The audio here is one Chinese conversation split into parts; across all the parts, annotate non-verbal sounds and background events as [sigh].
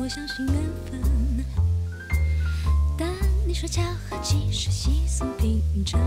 我相信缘分。但你说巧合其实稀松平常，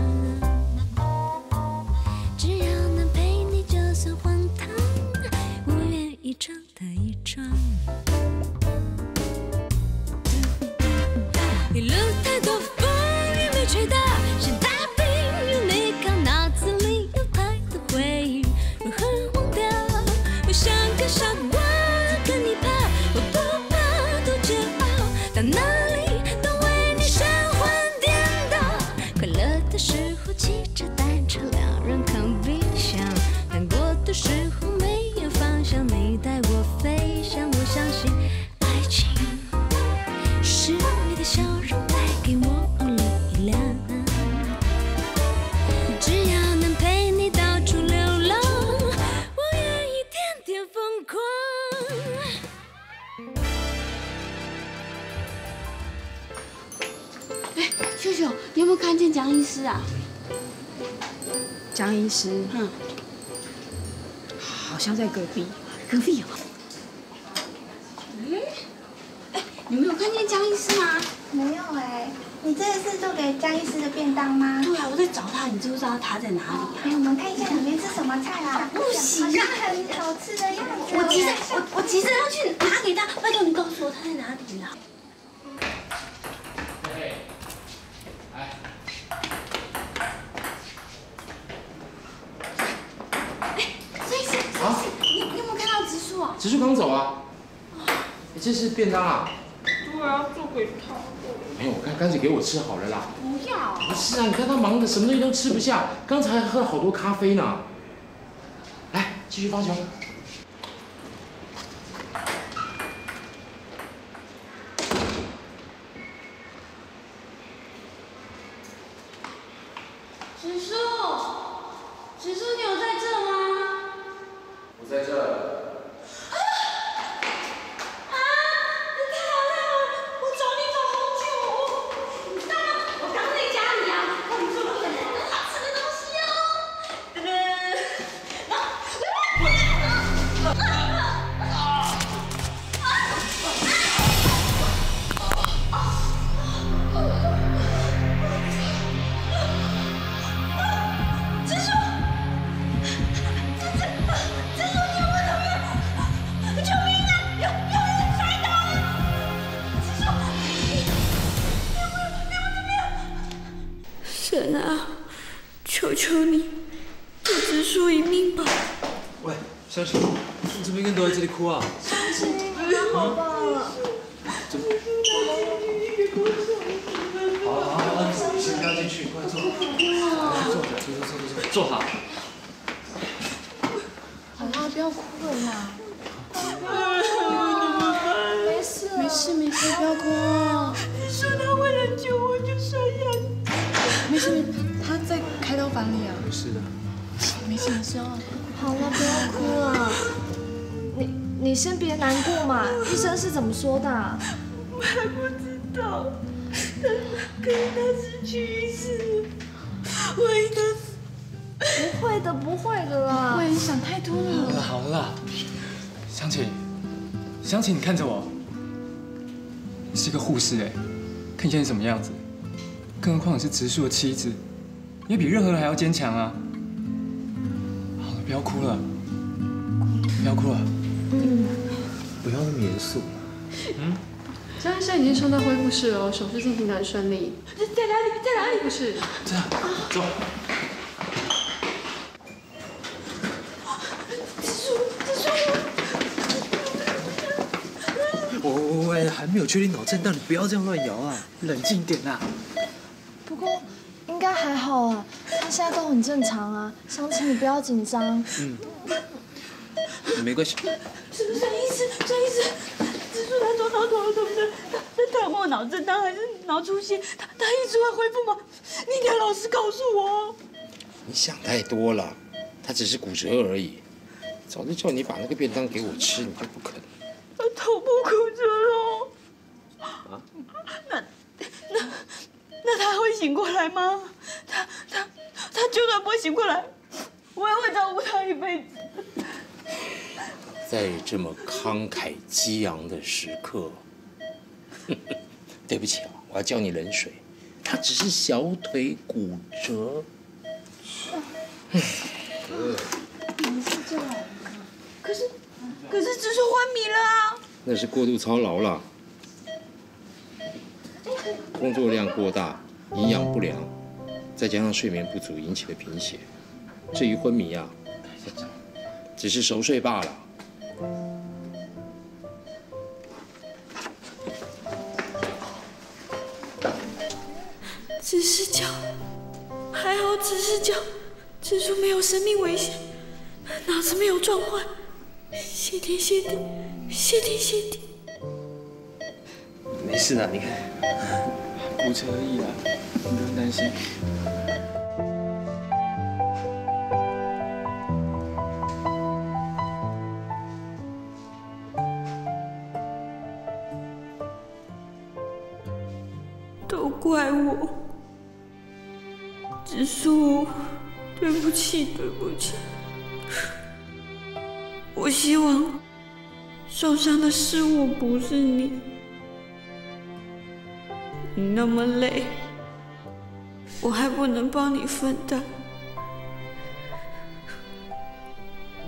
医师，嗯，好像在隔壁。隔壁哦。哎，你没有看见江医师吗？没有哎、你这个是做给江医师的便当吗？对啊，我在找他，你知不知道他在哪里啊？哎，我们看一下里面是什么菜啊？不行啊好像很好吃的样子。我急着，我我急着要去拿给他，拜托你告诉我他在哪里啦。所以是，啊你你有没有看到植树啊？植树刚走啊。哎这是便当啊？对啊做给他。没有，干干脆给我吃好了啦。不要。不是啊，你看他忙的，什么东西都吃不下，刚才还喝了好多咖啡呢。来，继续发球。植树，植树，你有在这吗？我在这。可是他是去意识了，万一他死，不会的，不会的啦。喂，你想太多了好了了。好了啦，湘琴，湘琴，你看着我，你是个护士哎，看起来你什么样子？更何况你是植树的妻子，你比任何人还要坚强啊！好了，不要哭了，不要哭了。嗯不要那么严肃。江医生已经送到恢复室了，手术进行的很顺利。在哪里？在哪里？不是，这样，走。我我，还没有确定脑震荡，你不要这样乱摇啊，冷静点啊。不过应该还好啊，他现在都很正常啊。湘琴，你不要紧张。嗯没关系，是不是张医师？张医师，植树他撞到头痛的，他他瘫痪脑震荡还是脑出血？他他一直会恢复吗？你一定要老实告诉我。你想太多了，他只是骨折而已。早就叫你把那个便当给我吃，你就不肯。他头部骨折了。啊？那那那他会醒过来吗？他他他就算不会醒过来，我也会照顾他一辈子。在这么慷慨激昂的时刻，[laughs] 对不起啊，我要叫你冷水。他只是小腿骨折。可是，可是只是昏迷了啊！那是过度操劳了，[laughs] 工作量过大，营养不良，再加上睡眠不足引起的贫血。至于昏迷啊，只是熟睡罢了。只是脚，还好只是脚，只说没有生命危险，脑子没有撞坏，谢天谢地，谢天谢地。没事的，你看。骨折而已啦，不用担心。我，植树，对不起，对不起。我希望受伤的是我，不是你。你那么累，我还不能帮你分担。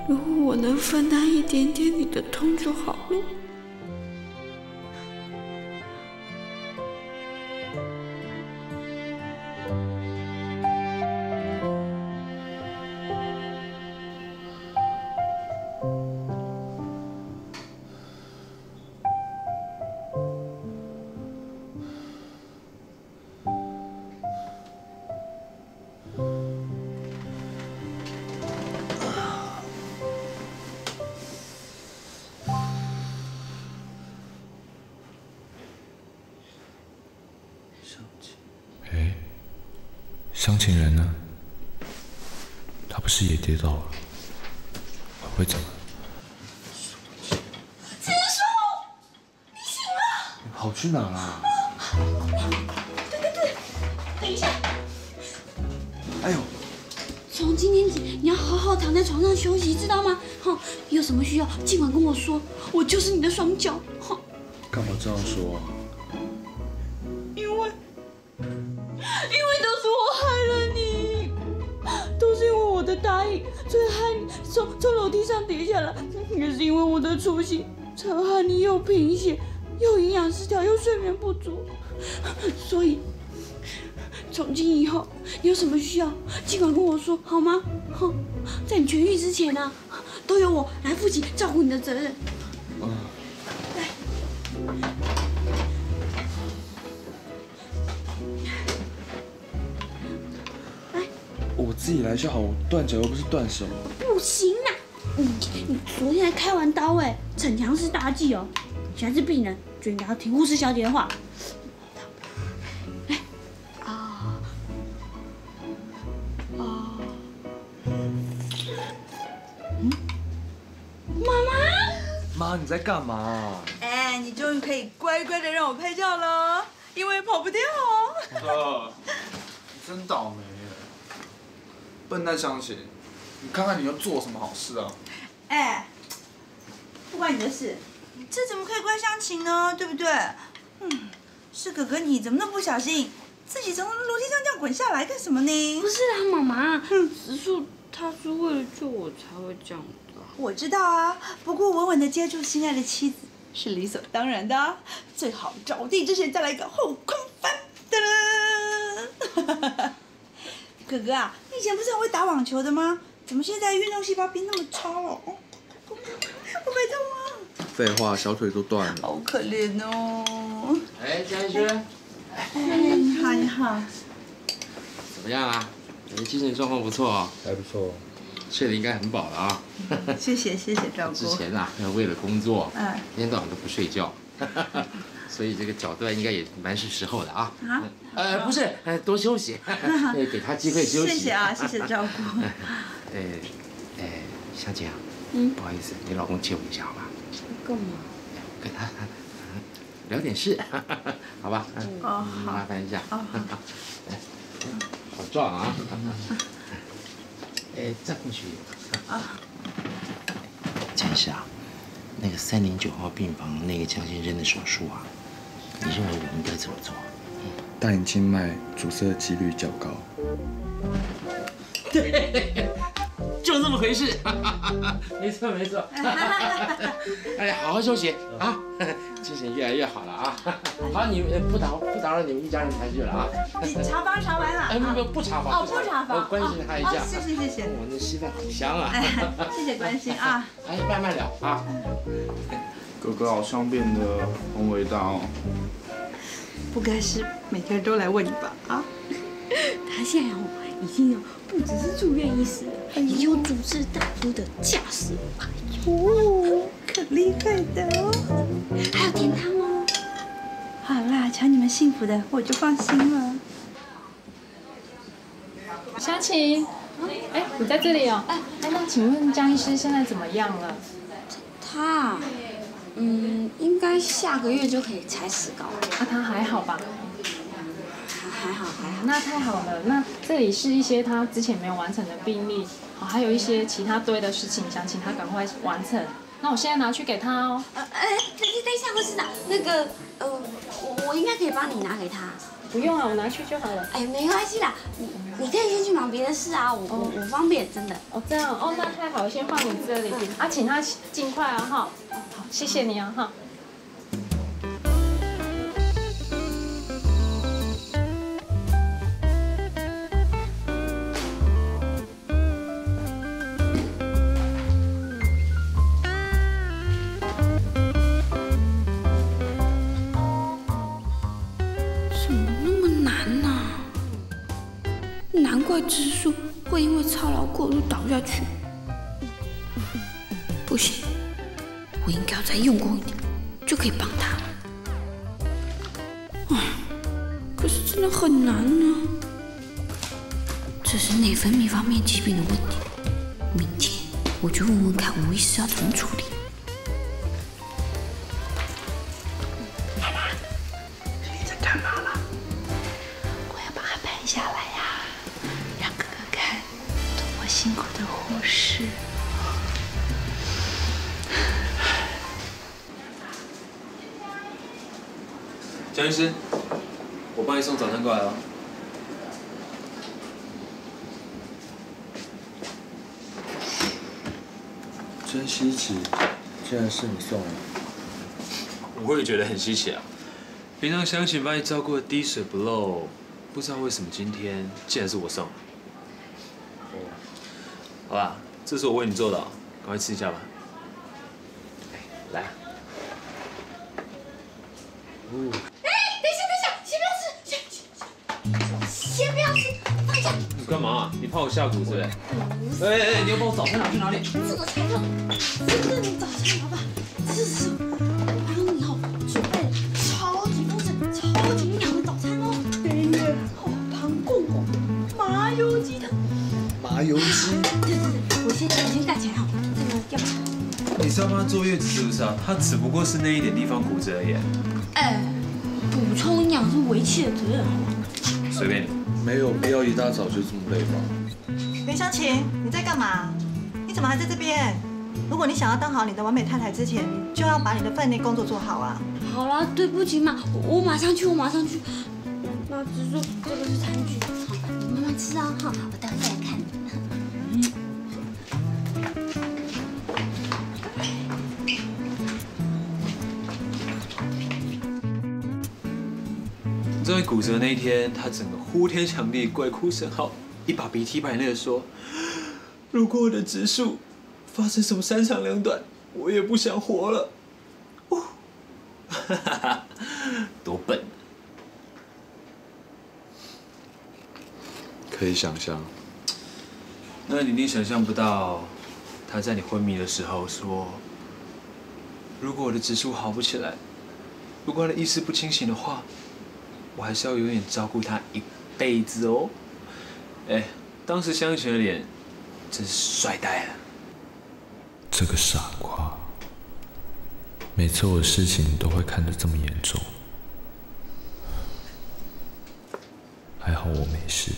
如果我能分担一点点你的痛就好了。跌倒了？会怎么？植树，你醒了！跑去哪啊？对对对，等一下，哎呦，从今天起，你要好好躺在床上休息，知道吗？哼，有什么需要尽管跟我说，我就是你的双脚。哼，干嘛这样说啊？从从楼梯上跌下来，也是因为我的粗心，才害你又贫血，又营养失调，又睡眠不足。所以，从今以后，你有什么需要，尽管跟我说，好吗？哼，在你痊愈之前呢、都由我来负起照顾你的责任。自己来就好，我断脚又不是断手。不行啊！你你昨天还开完刀哎，逞强是大忌哦。现在是病人，就应该要听护士小姐的话。来，啊啊，嗯，妈妈，妈，你在干嘛？哎，你终于可以乖乖的让我拍照了，因为跑不掉哦。哥，你真倒霉耶！笨蛋湘琴，你看看你又做什么好事啊？哎，不关你的事，这怎么可以怪湘琴呢？对不对？嗯，是哥哥你怎么那么不小心，自己从楼梯上这样滚下来干什么呢？不是啦，妈妈，植树他是为了救我才会这样的。我知道啊，不过稳稳的接住心爱的妻子是理所当然的啊。最好着地之前再来一个后空翻，噔噔。哥哥啊，你以前不是很会打网球的吗？怎么现在运动细胞变那么差了？哦会不会痛啊？废话，小腿都断了。好可怜哦。哎，江医师，你好，你好。怎么样啊？你的精神状况不错哦，还不错。睡得应该很饱了啊。谢谢谢谢照顾。之前啊，为了工作，嗯一天到晚都不睡觉，[laughs] 所以这个脚断应该也蛮是时候的啊。啊，呃，不是，呃，多休息，[laughs] 呃给他机会休息。谢谢啊，谢谢照顾。[laughs] 呃，呃，小姐啊，嗯不好意思，你老公借我一下好吧？干嘛？跟他聊点事，[laughs] 好吧？嗯哦好麻烦一下。哦好壮啊！哎，再过去。啊，真是啊，那个三零九号病房那个江先生的手术啊，你认为我们该怎么做？大隐静脉阻塞的几率较高。对，[laughs] 就这么回事。没 [laughs] 错没错。[laughs] 哎呀，好好休息啊，精神越来越好了啊。好，你们不打不打扰你们一家人团聚了啊。查房查完了。哎，不不不查房。哦，不查房。我关心他一下。谢谢谢谢。我那稀饭好香啊。谢谢关心啊。哎，慢慢聊啊。哥哥好像变得很伟大哦。不该是每个人都来问你吧？啊？他现在哦，已经有不只是住院医师了，也有主治大夫的驾驶。哦，可厉害的哦！还有甜汤哦。好啦，瞧你们幸福的，我就放心了。湘琴，哎，你在这里哦。哎，那请问江医师现在怎么样了？他，嗯，应该下个月就可以拆石膏那。啊，他还好吧？还好还好。那太好了，那这里是一些他之前没有完成的病例，好，还有一些其他堆的事情，想请他赶快完成。那我现在拿去给他哦。呃，哎，等等一下，护士长，那个，呃，我我应该可以帮你拿给他。不用啊，我拿去就好了。哎，没关系啦，你你可以先去忙别的事啊，我我我方便，真的。哦，这样哦，那太好，先放你这里啊，请他尽快啊哈。好，谢谢你啊哈。怪植树会因为操劳过度倒下去。不行，我应该要再用功一点，就可以帮他了。唉，可是真的很难呢。这是内分泌方面疾病的问题。明天我就问问看吴医师要怎么处理。竟然是你送的。我也觉得很稀奇啊。平常湘琴把你照顾的滴水不漏，不知道为什么今天竟然是我送。好吧，这是我为你做的哦，赶快吃一下吧。下蛊是不是？哎哎哎，你要帮我早餐拿去哪里？这个才叫真正的早餐，好不好？这是我帮你哦准备超级丰盛、超级营养的早餐哦。音乐后糖贡贡，麻油鸡汤。麻油鸡，对对对，我先我先盖起来哈，这个要？你是要帮他坐月子是不是啊？他只不过是那一点地方骨折而已，哎，补充营养是为妻的责任，好吗？随便你。没有必要一大早就这么累吧？林湘琴，你在干嘛？你怎么还在这边？如果你想要当好你的完美太太之前，你就要把你的分内工作做好啊！好啦，对不起嘛，我我马上去，我马上去。那只是这个是餐具，好，你慢慢吃啊，哈，我待会再来看你。你知道你骨折那一天，他整个呼天抢地、怪哭神号，一把鼻涕一把眼泪的说：“如果我的植树发生什么三长两短，我也不想活了。”哦，哈哈哈，多笨！可以想象，那你一定想象不到，他在你昏迷的时候说：“如果我的植树好不起来，如果他的意识不清醒的话，我还是要永远照顾他一辈子哦。”哎，当时香琴的脸真是帅呆了。这个傻瓜，每次我的事情都会看得这么严重，还好我没事。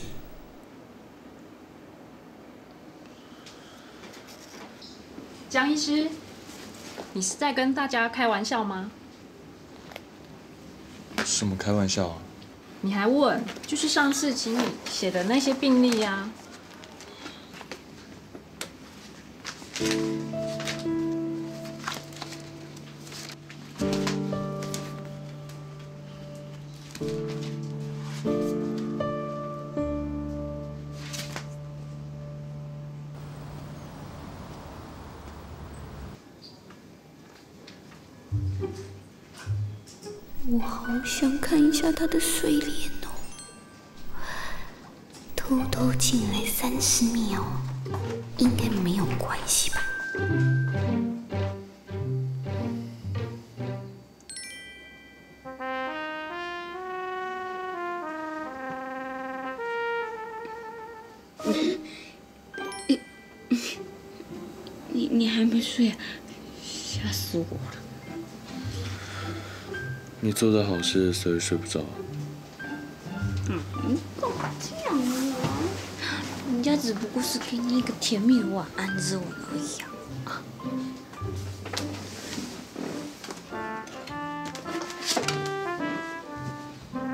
江医师，你是在跟大家开玩笑吗？什么开玩笑啊？你还问？就是上次请你写的那些病历呀、他的睡脸哦，偷偷进来三十秒，应该没有关系吧？你你还没睡啊？吓死我了！你做的好事，所以睡不着。嗯，你干嘛这样啊？人家只不过是给你一个甜蜜的晚安之吻而已啊！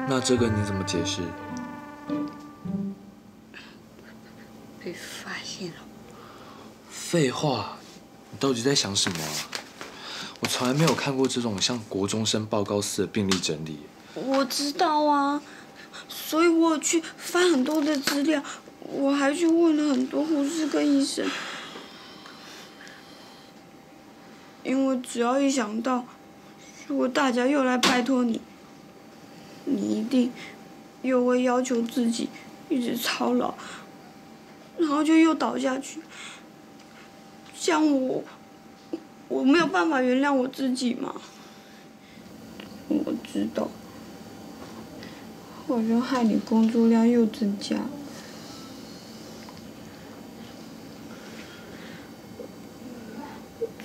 那这个你怎么解释？被发现了。废话，你到底在想什么啊？从来没有看过这种像国中生报告似的病例整理。我知道啊，所以我去翻很多的资料，我还去问了很多护士跟医生。因为只要一想到，如果大家又来拜托你，你一定又会要求自己一直操劳，然后就又倒下去。像我，我没有办法原谅我自己嘛。我知道，好像害你工作量又增加。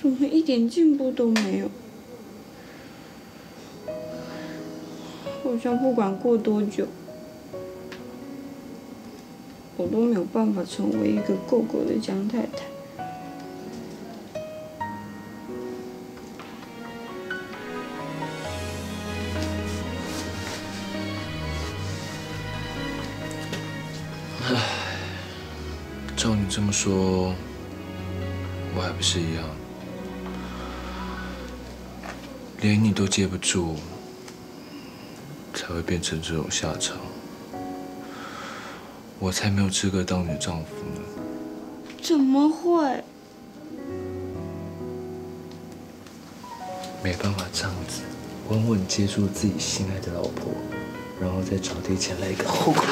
怎么一点进步都没有？好像不管过多久，我都没有办法成为一个够格的江太太。说，我还不是一样，连你都接不住，才会变成这种下场。我才没有资格当你的丈夫呢。怎么会？没办法这样子稳稳接住自己心爱的老婆，然后再找地前来一个后果。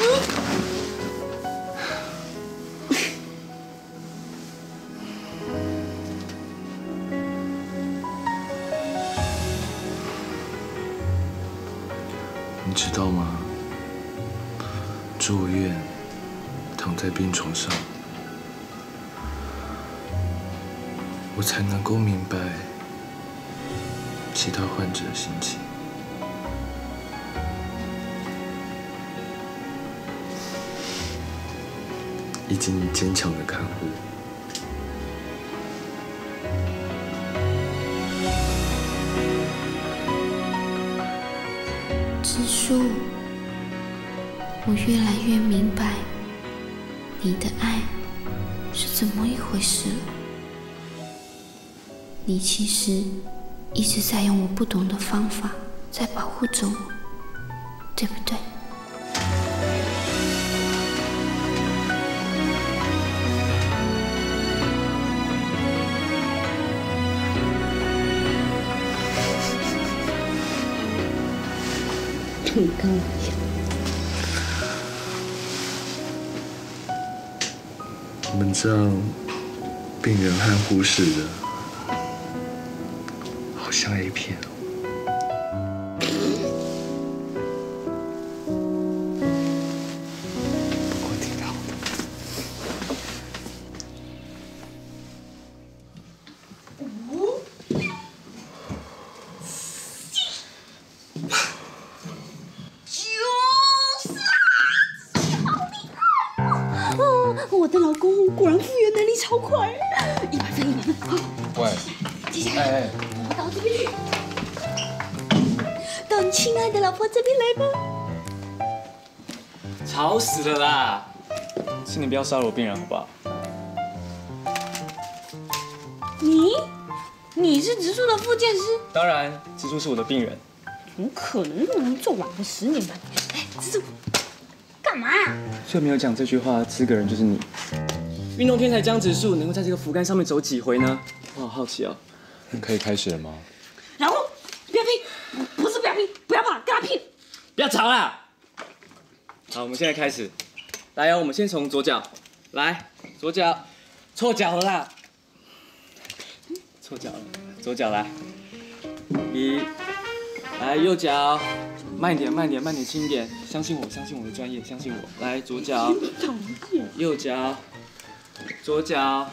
才能够明白其他患者的心情。以及你坚强的看护。紫苏，我越来越明白你的爱是怎么一回事了。你其实一直在用我不懂的方法在保护着我，对不对？[laughs] 你跟我一样。我们这样，病人和护士的，亲爱的老婆这边来吧。吵死了啦！请你不要骚扰病人好不好？你，你是植树的复健师？当然，植树是我的病人。怎么可能那么容易做晚个十年吧？哎，植树，干嘛？最没有讲这句话资格人就是你。运动天才江直树能够在这个扶杆上面走几回呢？我好好奇哦。可以开始了吗？然后不要拼，不要吵啦！好，我们现在开始。来哦，我们先从左脚，来，左脚，错脚了啦，错脚了，左脚来，一，来右脚，慢一点，慢一点，慢点，轻一点，相信我，相信我的专业，相信我。来，左脚，右脚，左脚，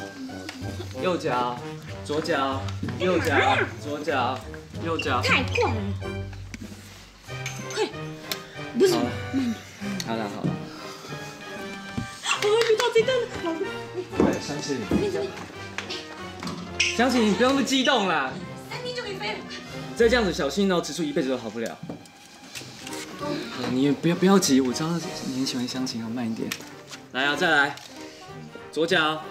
右脚，左脚，右脚，左脚，右脚。太快了，快，不是，好了慢点。好了好了，我遇到这段了，老公，哎，相信这边这边，相信你不用那么激动啦，三天就可以飞了。再这样子小心哦，植树一辈子都好不了。好你也不要不要急，我知道你很喜欢湘琴哦，慢一点。来啊，再来，左脚，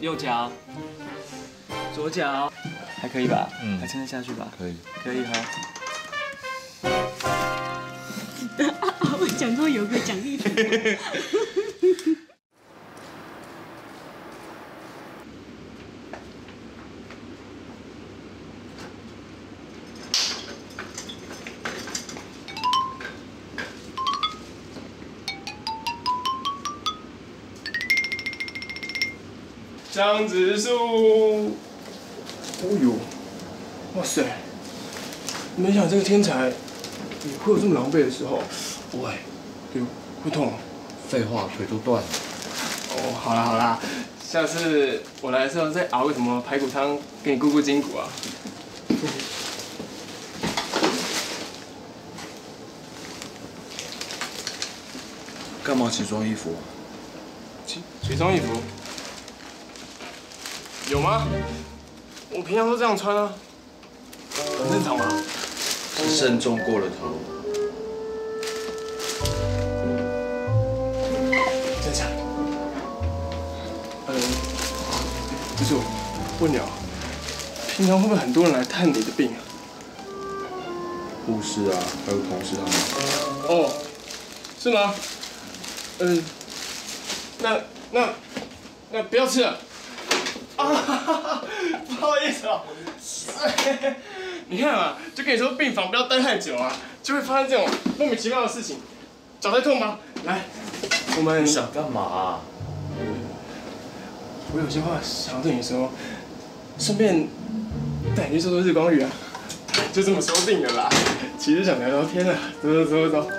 右脚，左脚，还可以吧？嗯，还撑得下去吧？可以。可以哈。我讲座有个奖励品。江直树，哦呦，哇塞！没想到这个天才会有这么狼狈的时候。喂，哎呦，会痛哦。废话，腿都断了。哦，好啦好啦，下次我来的时候再熬个什么排骨汤给你固固筋骨啊。干嘛起装衣服啊？起起床衣服有吗？我平常都这样穿啊，很正常吧？是慎重过了头。正常。嗯，不是我问你啊，平常会不会很多人来探你的病啊？护士啊，还有同事他们。哦，是吗？嗯，那那那不要吃了。啊，[laughs] 不好意思哦。你看啊，就跟你说病房不要待太久啊，就会发生这种莫名其妙的事情。脚在痛吗？来，我们想干嘛、我有些话想对你说，顺便带你去做做日光浴啊，就这么说定了啦。其实想聊聊天啊，走走走走走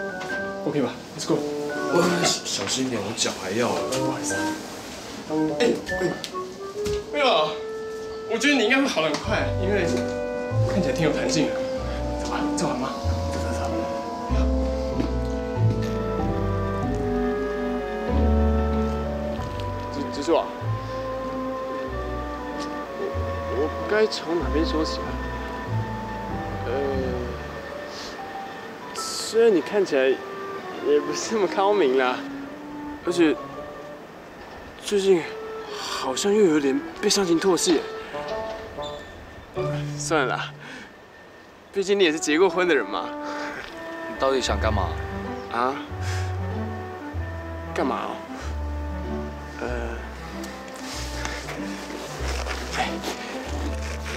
，OK 吧？Let's go。喂，小心一点，我脚还要。不好意思啊。哎哎，没有，我觉得你应该会好得很快，因为看起来挺有弹性的。走吧，做完吗？走走走。植植树啊，我我该从哪边说起啊？呃，虽然你看起来也不是那么高明啦，而且最近好像又有点被相情唾弃。算了啦，毕竟你也是结过婚的人嘛。你到底想干嘛？啊？干嘛哦？呃，哎，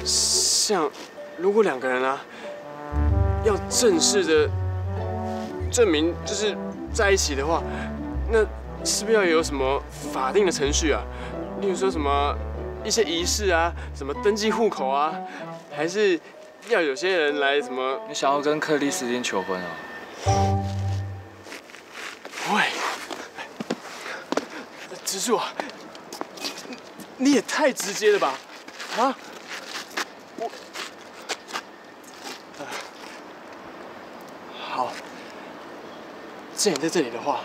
像如果两个人啊，要正式的证明就是在一起的话，那是不是要有什么法定的程序啊？例如说什么一些仪式啊，什么登记户口啊，还是要有些人来什么？你想要跟克里斯汀求婚啊？喂，植树啊，你也太直接了吧？啊？好，既然你在这里的话，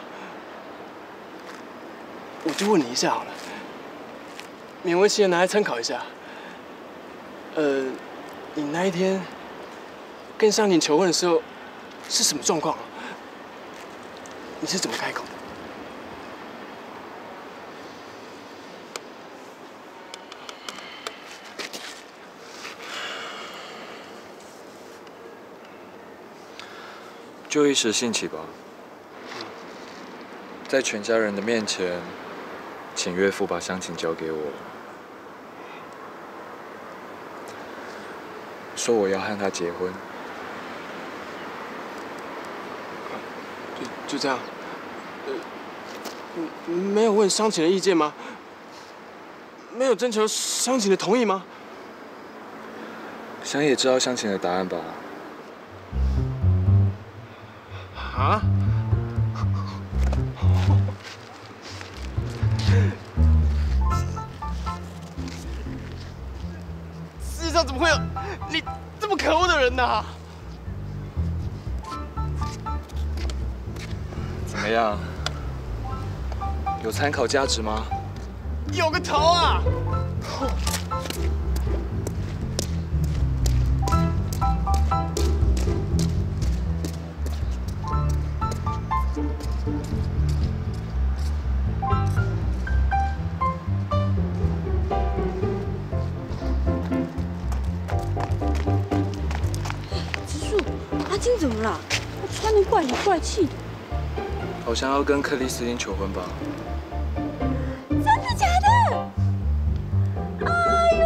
我就问你一下好了，勉为其难拿来参考一下。呃，你那一天跟香琴求婚的时候是什么状况？你是怎么开口？就一时兴起吧，在全家人的面前，请岳父把乡情交给我，说我要和他结婚。就就这样？呃，嗯没有问湘琴的意见吗？没有征求湘琴的同意吗？想也知道湘琴的答案吧？啊？[laughs] 世界上怎么会有人呢、怎么样？有参考价值吗？有个头啊！好像要跟克里斯汀求婚吧？真的假的？哎呦，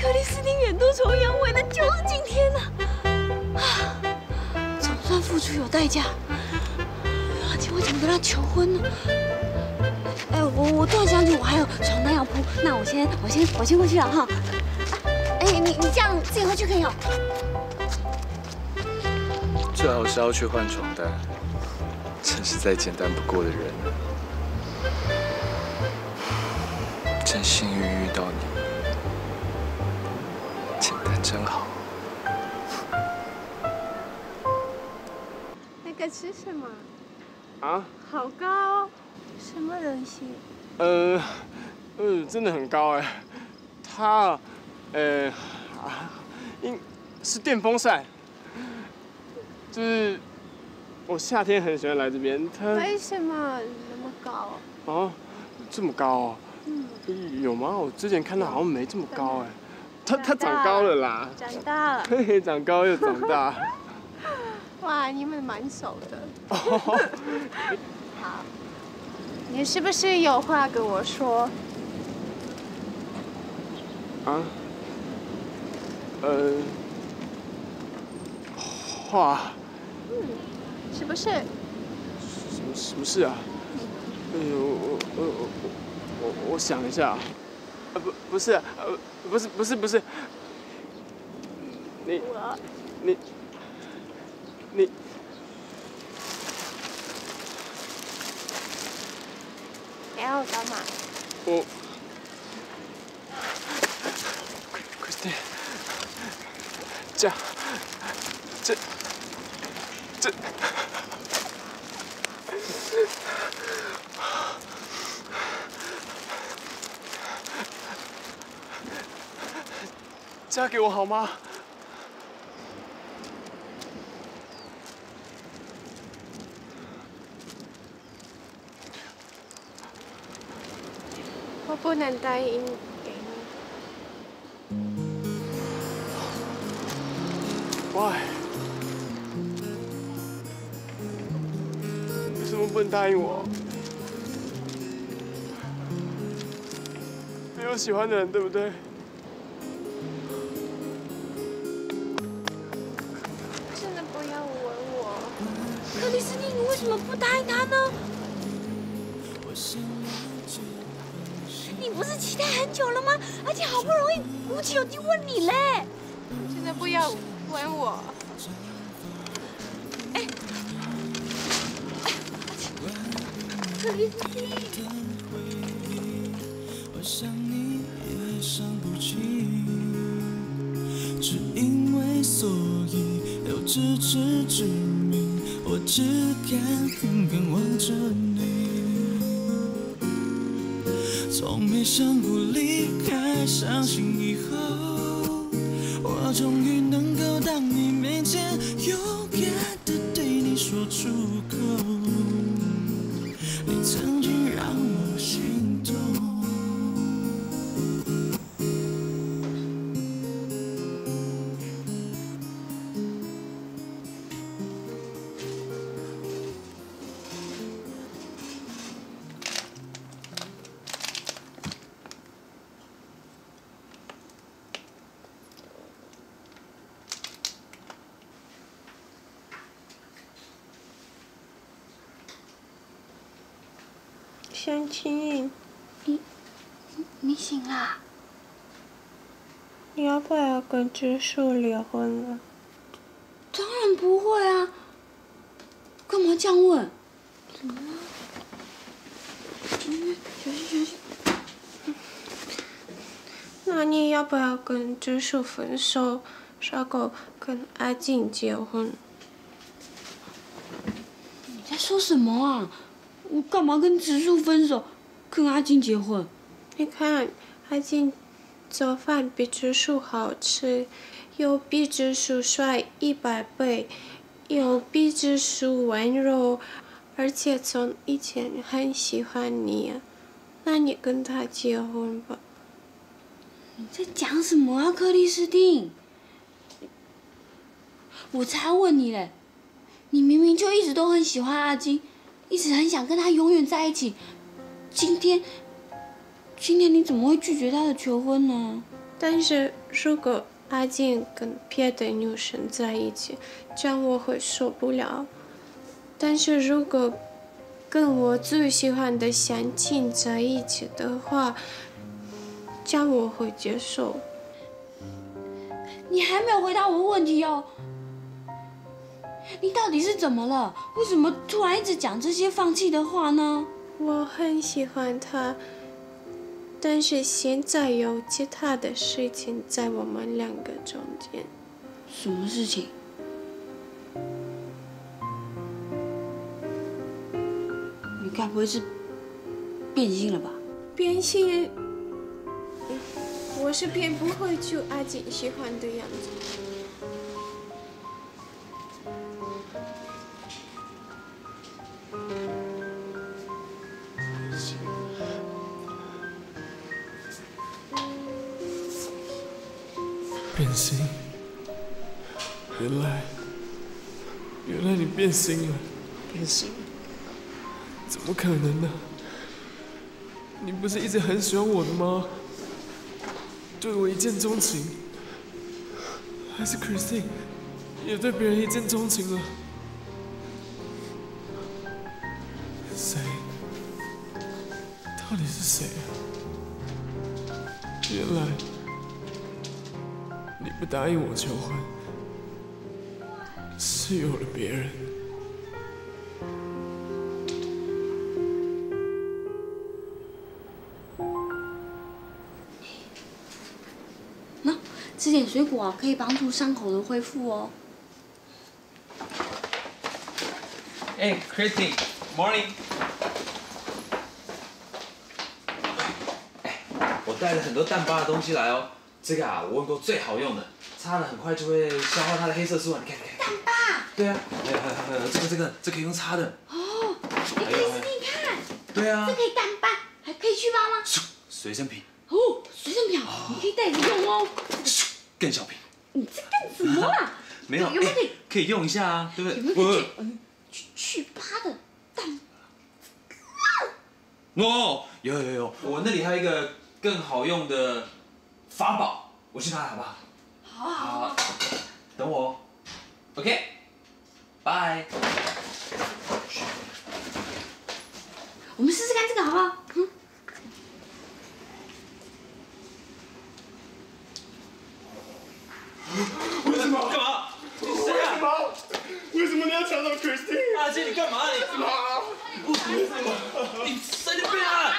克里斯汀远渡重洋，为的就是今天呐、啊！总算付出有代价，而且我怎么跟他求婚呢？哎，我我突然想起我还有床单要铺，那我先我先我先过去了哈。哎，你你这样自己回去可以哦。最好是要去换床单，真是再简单不过的人了。真幸运遇到你，简单真好。那个吃什么？啊？好高哦，什么东西？呃，呃，真的很高哎。它，呃，啊，应是电风扇，就是我夏天很喜欢来这边。它为什么那么高？哦，这么高哦？嗯，有吗？我之前看到好像没这么高哎。它它长高了啦，长大了。[laughs] 嘿嘿，长高又长大。[laughs] 哇，你们蛮熟的。[laughs] 好，你是不是有话跟我说？啊？呃，话嗯，是不是？什么什么事啊？呃，我我我我我我想一下，啊不不是，呃不是不是不是，你你你你要我干嘛？我，Christine，这样嫁给我好吗？我不能答应给你。喂为什么不能答应我？没有喜欢的人，对不对？么答应他呢？你不是期待很久了吗？而且好不容易鼓起勇气问你嘞。现在不要吻我。克里斯汀，我想你也想不起，只因为所以有自知我只敢远远望着你。从没想过离开伤心以后我终于植树离婚了？当然不会啊！干嘛这样问？怎么了？嗯，小心小心。那你要不要跟植树分手，然后跟阿静结婚？你在说什么啊？我干嘛跟植树分手，跟阿静结婚？你看，阿静做饭比植树好吃，又比植树帅一百倍，又比植树温柔，而且从以前很喜欢你，那你跟他结婚吧。你在讲什么啊，克里斯汀？我才问你嘞！你明明就一直都很喜欢阿金，一直很想跟他永远在一起。今天，今天你怎么会拒绝他的求婚呢？但是如果阿静跟别的女生在一起，这样我会受不了。但是如果跟我最喜欢的相亲在一起的话，这样我会接受。你还没有回答我问题哦。你到底是怎么了？为什么突然一直讲这些放弃的话呢？我很喜欢他，但是现在有其他的事情在我们两个中间。什么事情？你该不会是变心了吧？变心？我是变不会就阿锦喜欢的样子。心了。变心？怎么可能呢？你不是一直很喜欢我的吗？对我一见钟情，还是 Christine 也对别人一见钟情了？谁？到底是谁啊？原来。你不答应我求婚，是有了别人。水果啊，可以帮助伤口的恢复哦。哎，Christine，morning。哎，我带了很多淡疤的东西来哦。这个啊，我问过最好用的，擦了很快就会消化它的黑色素啊！你看，看。淡疤。对啊，还有还有还有这个这个，这可以用擦的。哦，你可以试试看。对啊。这可以淡疤，还可以去疤吗？随身品。哦，随身品好，你可以带着用哦。更小瓶。你在干什么啊？[laughs] 没有，有没有可以？可以用一下啊，对不对？有没有可以嗯祛祛疤的淡？[laughs] 哦，有有有，我那里还有一个更好用的。法宝，我去拿好不好？好啊好。等我。OK，拜。我们试试看这个好不好？嗯。为什么？干嘛？你谁啊？为什么你要抢走 Christine？阿姐，你干嘛？你干嘛？为什么？你神经病啊！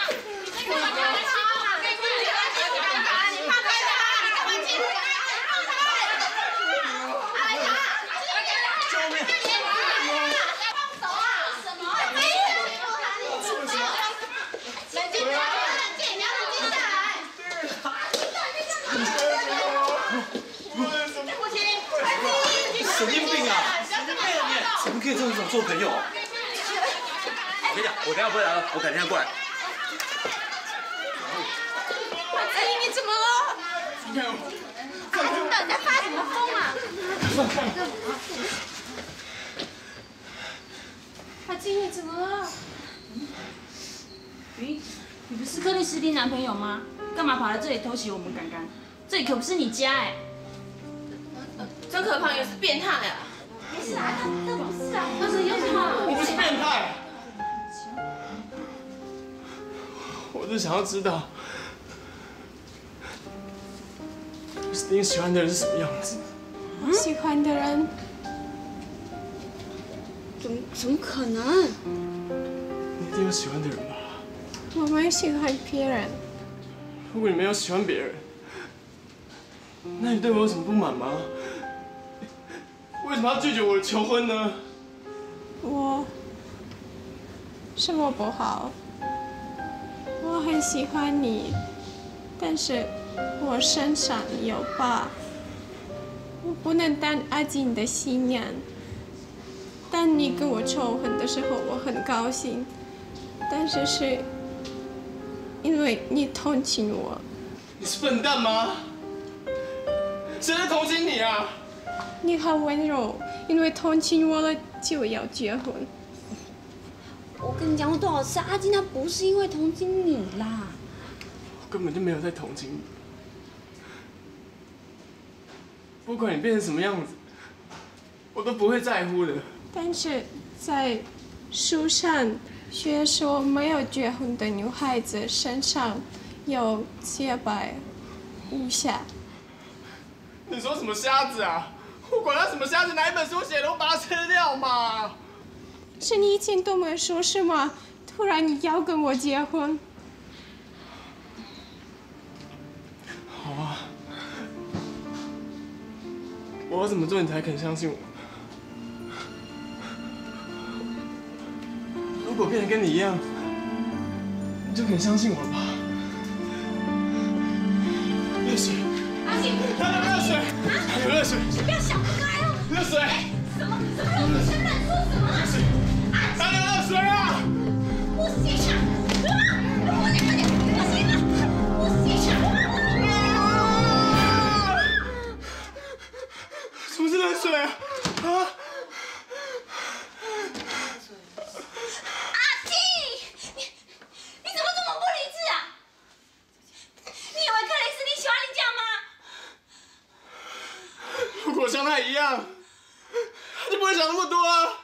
可以这样子做朋友啊？我跟你讲，我等下不会来了，我改天再过来。阿姨，你怎么了？阿金的，你在发什么疯啊？阿金，你怎么了？你你不是克里斯汀男朋友吗？干嘛跑来这里偷袭我们刚刚？这里可不是你家哎！张可怕也是变态啊！没事啊，他他不是啊，他是有什么？我不是变态，我只想要知道，克里斯汀喜欢的人是什么样子。喜欢的人，怎么怎么可能？你一定有喜欢的人吧？我没喜欢别人。如果你没有喜欢别人，那你对我有什么不满吗？为什么要拒绝我的求婚呢？我是我不好？我很喜欢你，但是我身上有疤，我不能当阿金的新娘。当你跟我求婚的时候，我很高兴，但是是因为你同情我。你是笨蛋吗？谁在同情你啊？你好温柔，因为同情我了就要结婚。我跟你讲过多少次，阿金他不是因为同情你啦。我根本就没有在同情你。不管你变成什么样子，我都不会在乎的。但是在书上学说，没有结婚的女孩子身上有洁白无瑕。你说什么瞎子啊？我管他什么瞎子，哪一本书写的，我把它吃掉嘛。是你以前都没说是吗？突然你要跟我结婚？好啊。我要怎么做你才肯相信我？如果变得跟你一样，你就肯相信我了吧？还有热水，还有热水，你不要想不开哦！热水，什么什么你先？乱说什么？还有热水啊！不行啊！快点快点，不行了，不行啊！什么水啊？啊！阿金，你你怎么这么不理智啊？你以为克里斯汀喜欢你这样吗？如果像他一样，他就不会想那么多啊。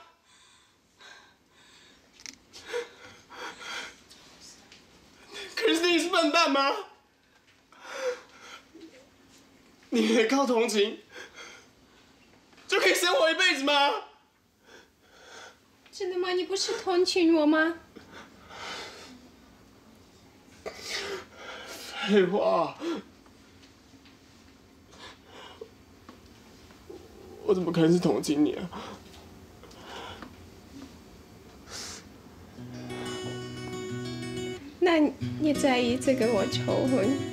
克里斯汀是笨蛋吗？你以为靠同情就可以生活一辈子吗？真的吗？你不是同情我吗？废话，我怎么可能是同情你啊？那你在意这个我求婚？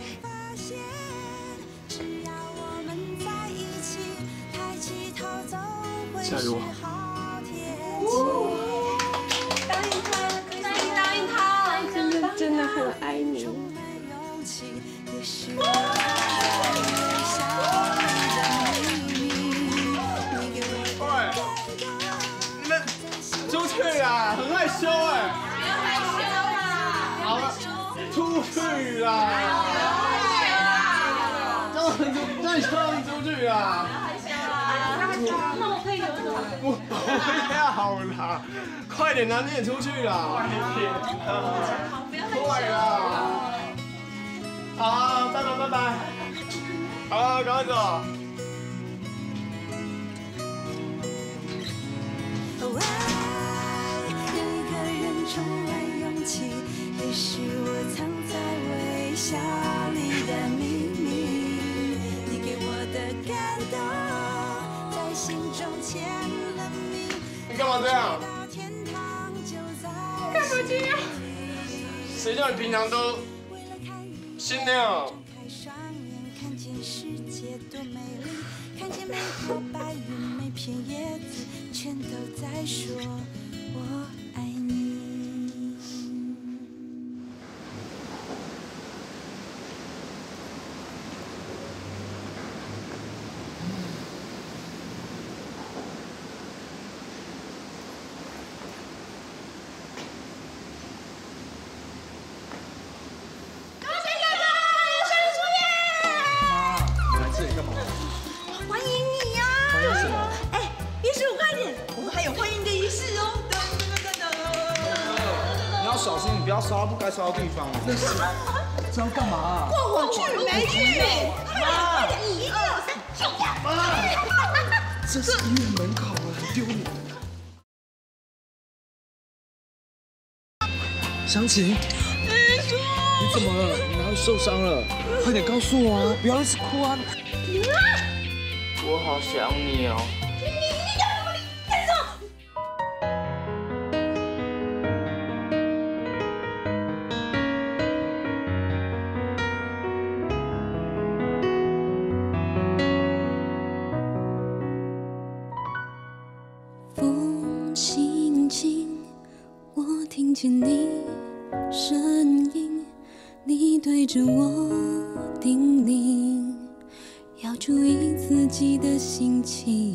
点啦，你也出去啦！快点啦，好，拜拜拜拜。好，赶快走。哦爱有一个人充满勇气，也是我藏在微笑里的秘密。你给我的感动，在心中签了名。你干嘛这样？谁叫你平常都心亮？开双眼，看见，每朵白云，每片叶子，全都在说这要干嘛啊？过火去没去？快点，一二三，就这样。这是医院门口啊，很丢脸。湘琴，你怎么了？你哪里受伤了？快点告诉我啊！不要一直哭啊！我好想你哦。是我叮咛，要注意自己的心情。